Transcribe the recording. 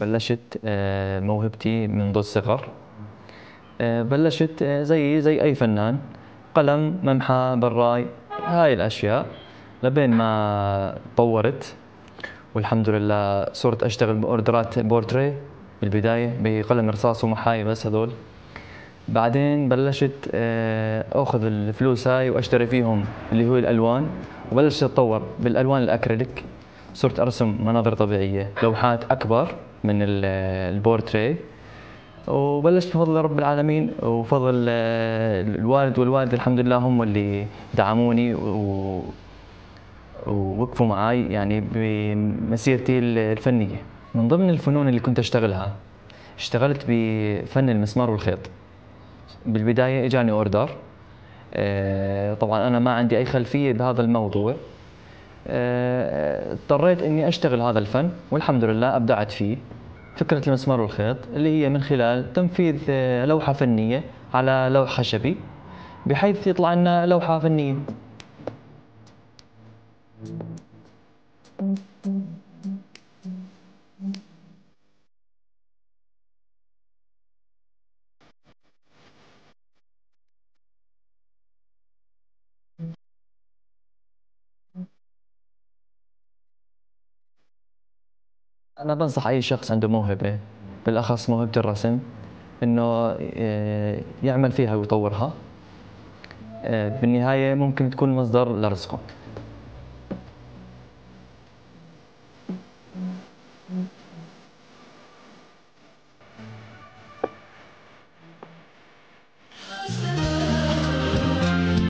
بلشت آه، موهبتي منذ الصغر. آه، بلشت آه، زي زي أي فنان. قلم ممحى براي هاي الأشياء. لبين ما طورت والحمد لله صرت أشتغل ب order ات بورتري بالبداية بقلم رصاص ومحاي بس هذول. بعدين بلشت أخذ الفلوس هاي وأشتري فيهم اللي هو الألوان. وبلشت أتطور بالألوان الأكريليك. صرت أرسم مناظر طبيعية لوحات أكبر. من البورتري وبلشت بفضل رب العالمين وفضل آه، الوالد والوالده الحمد لله هم اللي دعموني و ووقفوا معي يعني بمسيرتي الفنية. من ضمن الفنون اللي كنت أشتغلها اشتغلت بفن المسمار والخيط. بالبداية إجاني order. آه، طبعا أنا ما عندي أي خلفية بهذا الموضوع. آه، اضطريت إني أشتغل هذا الفن والحمد لله أبدعت فيه. فكرة المسمار والخيط اللي هي من خلال تنفيذ آه، لوحة فنية على لوح خشبي بحيث يطلع لنا لوحة فنية. أنا بنصح أي شخص عنده موهبة بالأخص موهبة الرسم إنه آه، يعمل فيها ويطورها. آه، بالنهاية ممكن تكون مصدر لرزقه.